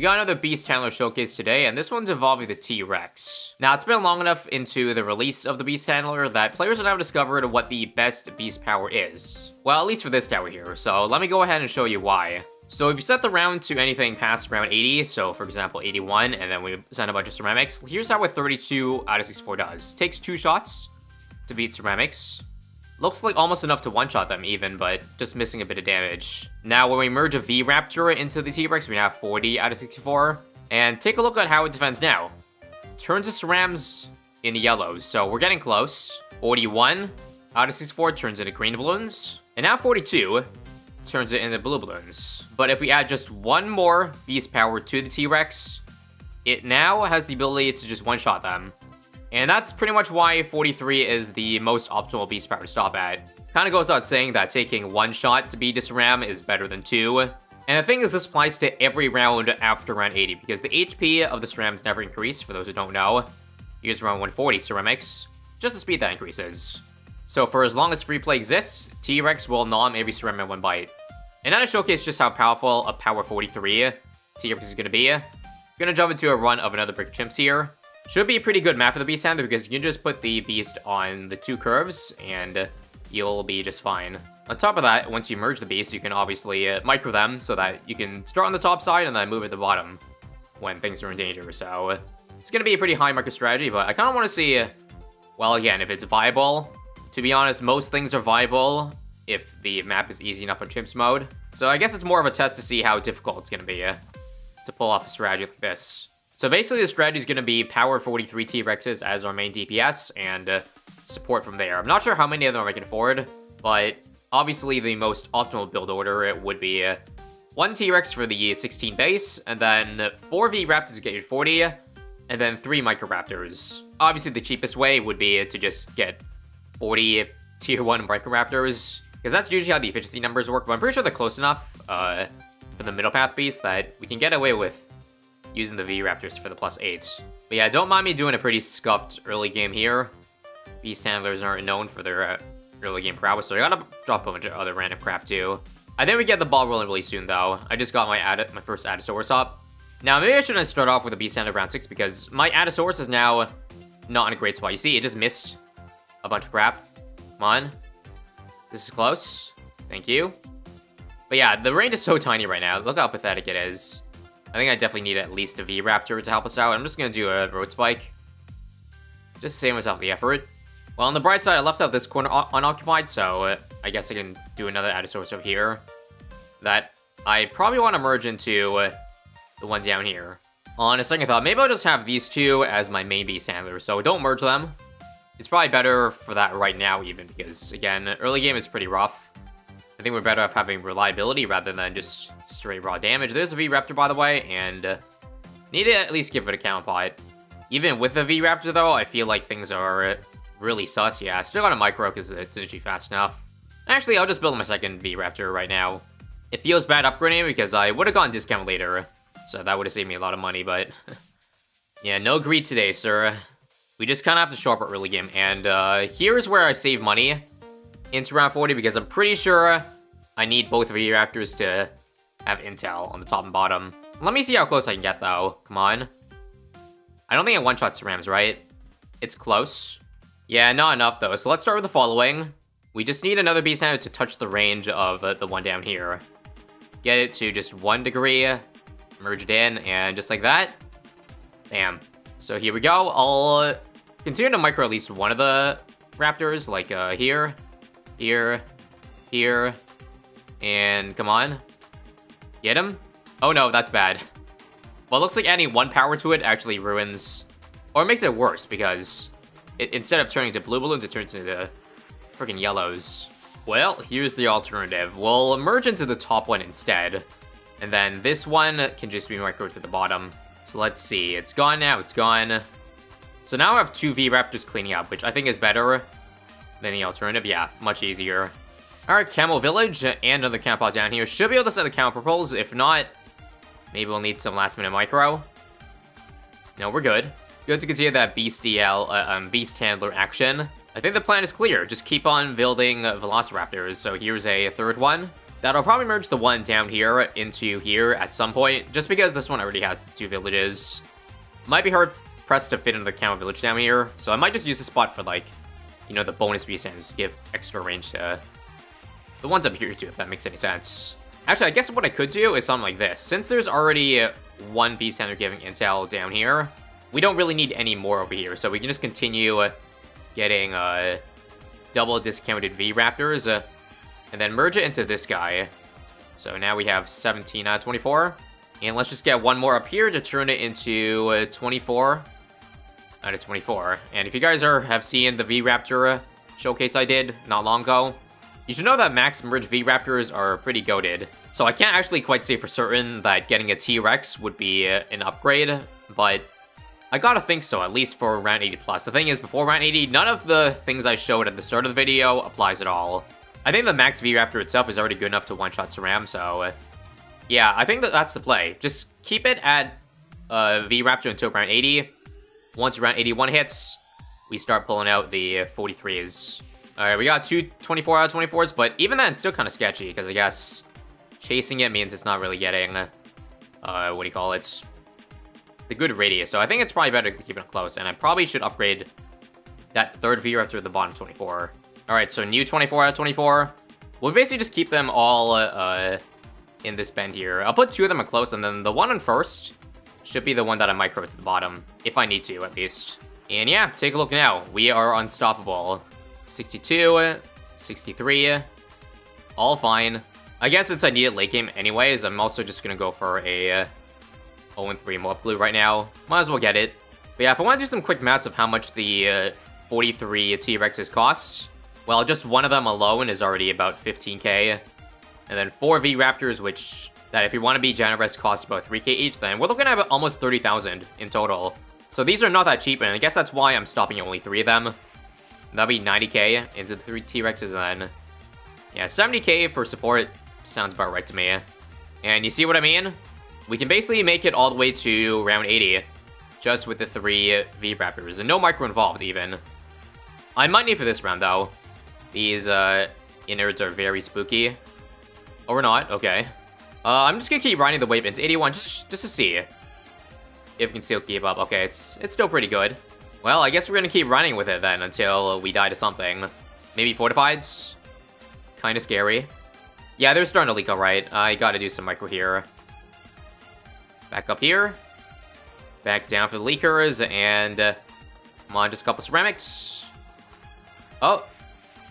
We got another Beast Handler showcase today, and this one's involving the T-Rex. Now, it's been long enough into the release of the Beast Handler that players have now discovered what the best Beast power is. Well, at least for this tower here, so let me go ahead and show you why. So if you set the round to anything past round 80, so for example 81, and then we send a bunch of ceramics, here's how a 32 out of 64 does. Takes two shots to beat ceramics. Looks like almost enough to one-shot them even, but just missing a bit of damage. Now, when we merge a V-Raptor into the T-Rex, we have 40 out of 64. And take a look at how it defends now. Turns the Cerams into yellows, so we're getting close. 41 out of 64 turns into green balloons. And now 42 turns it into blue balloons. But if we add just one more beast power to the T-Rex, it now has the ability to just one-shot them. And that's pretty much why 43 is the most optimal beast power to stop at. Kinda goes without saying that taking one shot to beat this ram is better than two. And the thing is, this applies to every round after round 80, because the HP of the ceramics never increase, for those who don't know. Use around 140 ceramics, just the speed that increases. So for as long as free play exists, T-Rex will nom every ceramic in one bite. And that showcase just how powerful a Power 43 T-Rex is gonna be. Gonna jump into a run of another Brick Chimps here. Should be a pretty good map for the Beast Handler because you can just put the Beast on the two curves and you'll be just fine. On top of that, once you merge the Beast, you can obviously uh, micro them so that you can start on the top side and then move at the bottom when things are in danger. So it's going to be a pretty high market strategy, but I kind of want to see, well, again, if it's viable. To be honest, most things are viable if the map is easy enough on Chimps mode. So I guess it's more of a test to see how difficult it's going to be uh, to pull off a strategy like this. So basically the strategy is going to be power 43 T-Rexes as our main DPS and uh, support from there. I'm not sure how many of them I can afford, but obviously the most optimal build order it would be uh, one T-Rex for the 16 base, and then four V-Raptors to get your 40, and then three Microraptors. Obviously the cheapest way would be to just get 40 tier 1 Microraptors, because that's usually how the efficiency numbers work, but I'm pretty sure they're close enough uh, for the middle path beast that we can get away with using the V-Raptors for the plus 8. But yeah, don't mind me doing a pretty scuffed early game here. Beast Handlers aren't known for their uh, early game prowess, so I gotta drop a bunch of other random crap too. I think we get the ball rolling really soon though. I just got my Ad my first Adasaurus up. Now, maybe I shouldn't start off with a Beast Handler round 6 because my Adasaurus is now not in a great spot. You see, it just missed a bunch of crap. Come on. This is close. Thank you. But yeah, the range is so tiny right now. Look how pathetic it is. I think I definitely need at least a V-Raptor to help us out. I'm just gonna do a Road Spike. Just save myself the effort. Well, on the bright side, I left out this corner unoccupied, so uh, I guess I can do another Adasaurus over here. That I probably want to merge into uh, the one down here. On a second thought, maybe I'll just have these two as my main beast handlers, so don't merge them. It's probably better for that right now even, because again, early game is pretty rough. I think we're better off having reliability rather than just straight raw damage. There's a V-Raptor, by the way, and uh, need to at least give it a count pot. Even with the V-Raptor, though, I feel like things are really sus. Yeah, still got a micro because it's actually fast enough. Actually, I'll just build my second V-Raptor right now. It feels bad upgrading because I would have gone discount later, so that would have saved me a lot of money, but... yeah, no greed today, sir. We just kind of have to show up at early game, and uh, here's where I save money into round 40 because I'm pretty sure I need both of the Raptors to have intel on the top and bottom. Let me see how close I can get, though. Come on. I don't think I one-shot Cerams, right? It's close. Yeah, not enough, though. So let's start with the following. We just need another Beast Handler to touch the range of uh, the one down here. Get it to just one degree, merge it in, and just like that. Bam. So here we go. I'll continue to micro at least one of the Raptors, like uh, here here, here, and come on. Get him? Oh no, that's bad. Well, it looks like adding one power to it actually ruins, or makes it worse, because it, instead of turning to blue balloons, it turns into freaking yellows. Well, here's the alternative. We'll merge into the top one instead, and then this one can just be micro to the bottom. So let's see, it's gone now, it's gone. So now I have two V-Raptors cleaning up, which I think is better than the alternative. Yeah, much easier. Alright, Camo Village and another camp out down here. Should be able to set the counter propels. If not, maybe we'll need some last minute micro. No, we're good. Good to continue that Beast DL, uh, um, Beast Handler action. I think the plan is clear. Just keep on building Velociraptors. So here's a third one. that I'll probably merge the one down here into here at some point, just because this one already has two villages. Might be hard pressed to fit into the Camo Village down here, so I might just use the spot for, like, you know, the bonus to give extra range to the ones up here too, if that makes any sense. Actually, I guess what I could do is something like this. Since there's already one beast center giving intel down here, we don't really need any more over here, so we can just continue getting uh, double discounted V-Raptors, uh, and then merge it into this guy. So now we have 17 out of 24. And let's just get one more up here to turn it into uh, 24 out of 24. And if you guys are have seen the V-Raptor uh, showcase I did not long ago, you should know that max merge V-Raptors are pretty goaded. So I can't actually quite say for certain that getting a T-Rex would be uh, an upgrade, but I gotta think so, at least for round 80 plus. The thing is, before round 80, none of the things I showed at the start of the video applies at all. I think the max V-Raptor itself is already good enough to one-shot Ceram, so... Uh, yeah, I think that that's the play. Just keep it at uh, V-Raptor until round 80. Once around 81 hits, we start pulling out the 43s. Alright, we got two 24 out of 24s, but even then, it's still kind of sketchy, because I guess chasing it means it's not really getting, uh, what do you call it, the good radius. So I think it's probably better to keep it close, and I probably should upgrade that third V-Raptor at the bottom 24. Alright, so new 24 out of 24. We'll basically just keep them all uh, in this bend here. I'll put two of them in close, and then the one on first should be the one that I micro to the bottom, if I need to, at least. And yeah, take a look now. We are unstoppable. 62, 63, all fine. I guess since I need it late game anyways, I'm also just gonna go for a 0-3 MOAB Glue right now. Might as well get it. But yeah, if I want to do some quick maths of how much the uh, 43 T-Rexes cost, well, just one of them alone is already about 15k. And then four V-Raptors, which, that if you want to be generous, cost about 3k each, then we're looking at almost 30,000 in total. So these are not that cheap, and I guess that's why I'm stopping only three of them. That'll be 90k into the three T-Rexes, then... Yeah, 70k for support sounds about right to me. And you see what I mean? We can basically make it all the way to round 80, just with the three V-Raptors, and no micro involved, even. I might need for this round, though. These, uh, innards are very spooky. Or not, okay. Uh, I'm just gonna keep riding the wave into 81, just, just to see if we can still keep up. Okay, it's, it's still pretty good. Well, I guess we're gonna keep running with it then until we die to something. Maybe Fortifieds? Kinda scary. Yeah, they're starting to leak alright. I gotta do some micro here. Back up here. Back down for the leakers, and... Uh, come on, just a couple ceramics. Oh.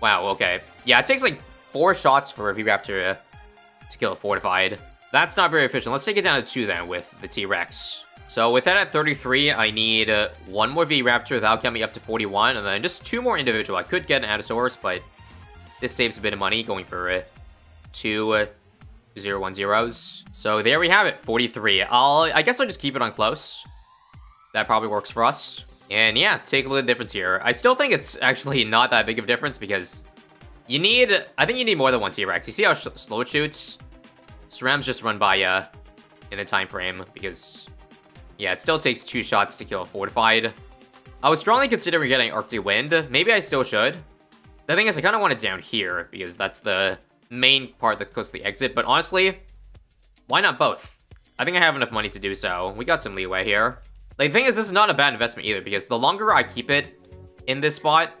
Wow, okay. Yeah, it takes like four shots for a V-Raptor to kill a Fortified. That's not very efficient. Let's take it down to two then with the T-Rex. So with that at 33, I need uh, one more V-Raptor. That'll get me up to 41, and then just two more individual. I could get an Allosaurus, but this saves a bit of money going for uh, two uh, zero one zeros. So there we have it, 43. I'll, I guess I'll just keep it on close. That probably works for us. And yeah, take a look at the difference here. I still think it's actually not that big of a difference because you need, I think you need more than one T-Rex. You see how slow it shoots? Cerams just run by you in the time frame because, yeah, it still takes two shots to kill a Fortified. I was strongly considering getting Arctic Wind. Maybe I still should. The thing is, I kind of want it down here because that's the main part that's close to the exit, but honestly, why not both? I think I have enough money to do so. We got some leeway here. Like, the thing is, this is not a bad investment either, because the longer I keep it in this spot,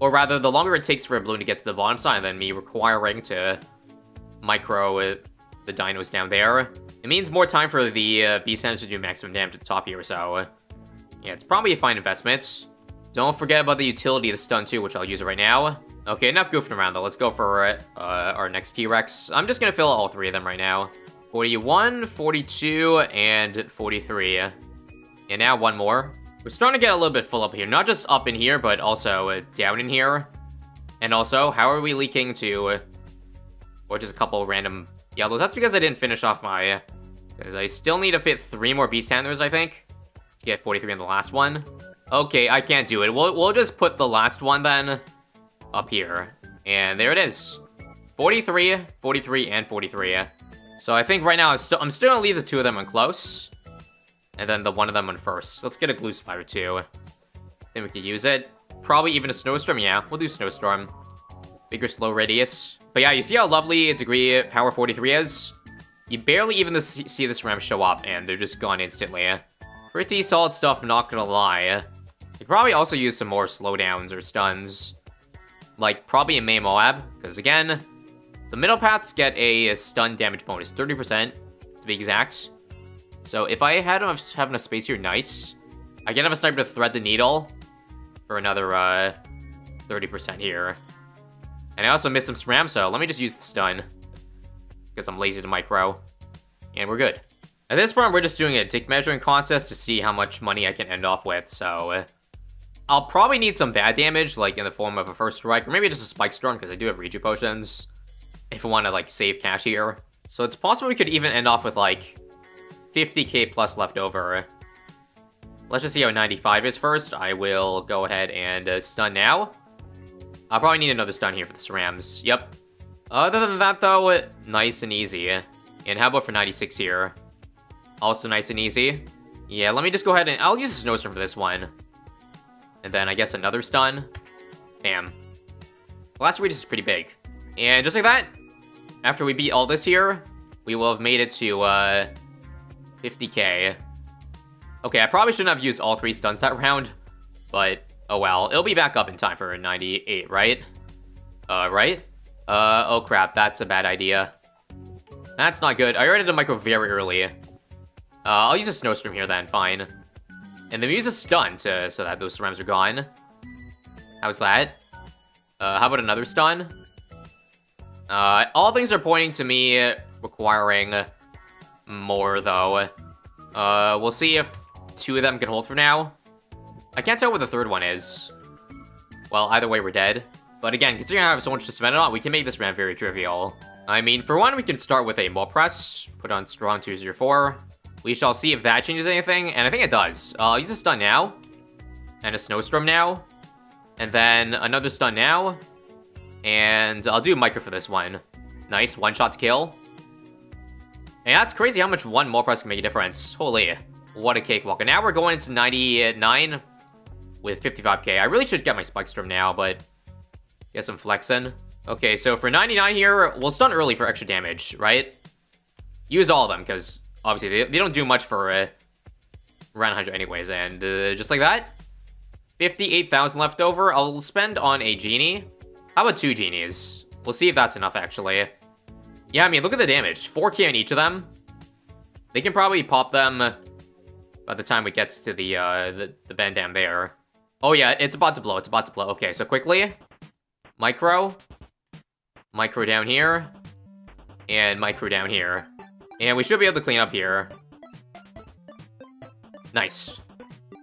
or rather, the longer it takes for a balloon to get to the bottom side than me requiring to micro the dinos down there, it means more time for the uh, to do maximum damage at the top here, so... Yeah, it's probably a fine investment. Don't forget about the utility of the stun too, which I'll use right now. Okay, enough goofing around though. Let's go for uh, our next T-Rex. I'm just gonna fill all three of them right now. 41, 42, and 43. And now one more. We're starting to get a little bit full up here. Not just up in here, but also uh, down in here. And also, how are we leaking to... Uh, or just a couple random yellows? That's because I didn't finish off my... Because I still need to fit three more Beast Handlers, I think. To get 43 in the last one. Okay, I can't do it. We'll, we'll just put the last one then up here. And there it is. 43, 43, and 43. So I think right now I'm, st I'm still gonna leave the two of them in close. And then the one of them on first. Let's get a glue spider too. Then we could use it. Probably even a snowstorm, yeah. We'll do snowstorm. Bigger slow radius. But yeah, you see how lovely a degree power 43 is? You barely even see this ramp show up, and they're just gone instantly. Pretty solid stuff, not gonna lie. You probably also use some more slowdowns or stuns. Like, probably a Maim MOAB, because again, the middle paths get a stun damage bonus, 30% to be exact. So if I had enough, have enough space here, nice. I can have a sniper to thread the needle for another 30% uh, here. And I also missed some Ceram, so let me just use the stun. Because I'm lazy to micro. And we're good. At this point, we're just doing a dick measuring contest to see how much money I can end off with, so... Uh, I'll probably need some bad damage, like in the form of a first strike, or maybe just a spike storm, because I do have Reju potions. If I want to, like, save cash here. So it's possible we could even end off with, like, 50k plus left over. Let's just see how 95 is first. I will go ahead and uh, stun now. I'll probably need another stun here for the Cerams. Yep. Other than that, though, nice and easy. And how about for 96 here? Also nice and easy. Yeah, let me just go ahead and... I'll use a Snowstorm for this one. And then I guess another stun. Bam. Last Regis is pretty big. And just like that, after we beat all this here, we will have made it to uh, 50k. Okay, I probably shouldn't have used all three stuns that round, but oh well. It'll be back up in time for 98, right? Uh, right? Uh, oh crap, that's a bad idea. That's not good. I already did a micro very early. Uh, I'll use a snowstorm here then, fine. And then we use a stun to, so that those Cerams are gone. How's that? Uh, how about another stun? Uh, all things are pointing to me requiring more, though. Uh, we'll see if two of them can hold for now. I can't tell where the third one is. Well, either way, we're dead. But again, considering I have so much to spend on, we can make this ramp very trivial. I mean, for one, we can start with a Maul Press, put on Strong 204. We shall see if that changes anything, and I think it does. Uh, I'll use a stun now, and a Snowstorm now, and then another stun now, and I'll do Micro for this one. Nice, one shot to kill. And that's crazy how much one more Press can make a difference. Holy, what a cakewalk. And now we're going into 99 with 55k. I really should get my Spike Storm now, but guess I'm flexing. Okay, so for 99 here, we'll stun early for extra damage, right? Use all of them, because obviously they, they don't do much for uh, around 100 anyways. And uh, just like that, 58,000 left over. I'll spend on a Genie. How about two Genies? We'll see if that's enough, actually. Yeah, I mean, look at the damage. 4k on each of them. They can probably pop them by the time it gets to the, uh, the, the Bandam there. Oh yeah, it's about to blow, it's about to blow. Okay, so quickly. Micro. Micro down here. And micro down here. And we should be able to clean up here. Nice.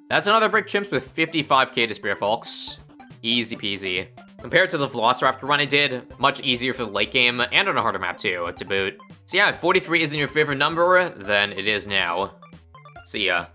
That's another Brick Chimps with 55k to spare, folks. Easy peasy. Compared to the Velociraptor run I did, much easier for the late game, and on a harder map too, to boot. So yeah, if 43 isn't your favorite number, then it is now. See ya.